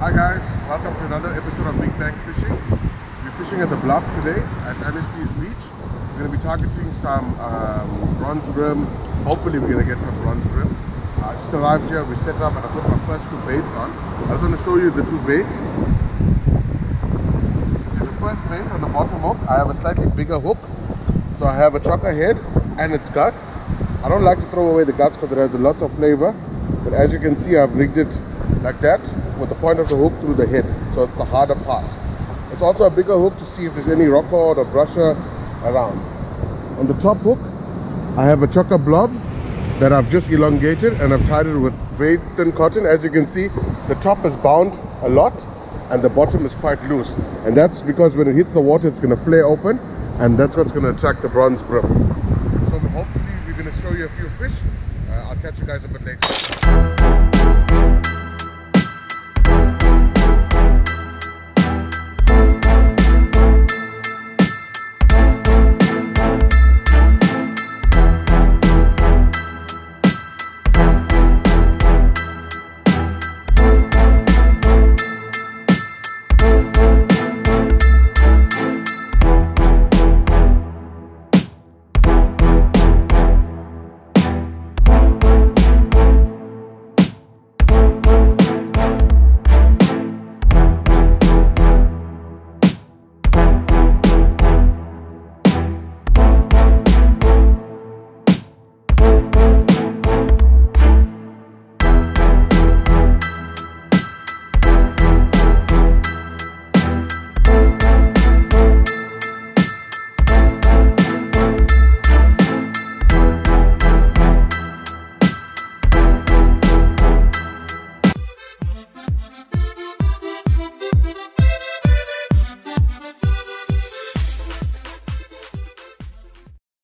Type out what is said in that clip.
Hi guys, welcome to another episode of Big Bang Fishing. We're fishing at the Bluff today at Anstey's Beach. We're going to be targeting some um, bronze bream. Hopefully we're going to get some bronze bream. I just arrived here, we set up and I put my first two baits on. I was going to show you the two baits. Okay, the first bait on the bottom hook, I have a slightly bigger hook. So I have a chokka head and its guts. I don't like to throw away the guts because it has a lot of flavor. But as you can see, I've rigged it like that with the point of the hook through the head. So it's the harder part. It's also a bigger hook to see if there's any rock or brusher around. On the top hook, I have a chokka blob that I've just elongated and I've tied it with very thin cotton. As you can see, the top is bound a lot and the bottom is quite loose. And that's because when it hits the water, it's gonna flare open and that's what's gonna attract the bronze bream. So hopefully we're gonna show you a few fish. Uh, I'll catch you guys a bit later.